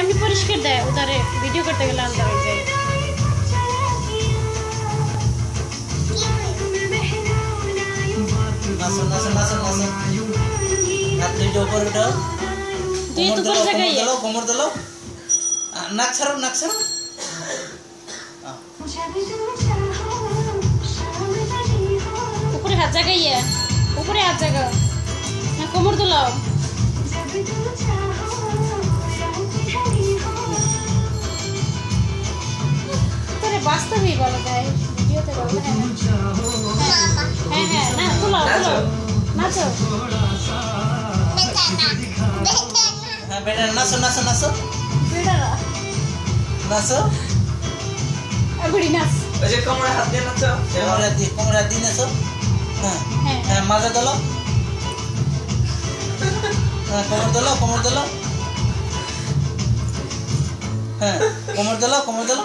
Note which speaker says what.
Speaker 1: এমনি পরিষ্কার দেয় ওদারে ভিডিও করতে গেলে আলাদা হয়ে যায়।
Speaker 2: কোমর
Speaker 1: জায়গায়।
Speaker 2: আহ, নাক ছাড়ো নাক ছাড়ো।
Speaker 1: উপরে হাত জাগাইয়া উপরে হাত হ্যাঁ কোমর দোলাও। বাস্তবেই বলো তাই ভিডিওতে বলো না? হ্যাঁ হ্যাঁ না তোলাও তোলাও নাচো।
Speaker 2: হ্যাঁ বেটা নাচো নাচো নাচো।
Speaker 1: বেটারা
Speaker 2: নাচো।
Speaker 1: বুড়ি নাচ।
Speaker 3: ওই যে কোমরে হাত দিয়ে নাচো।
Speaker 2: কোমরে দিয়ে কোমরে হাত দিয়ে নাচো। হ্যাঁ
Speaker 1: হ্যাঁ।
Speaker 2: হ্যাঁ মাজা হ্যাঁ কোমর দোলো কোমর দোলো হ্যাঁ কোমর দোলো কোমর দোলো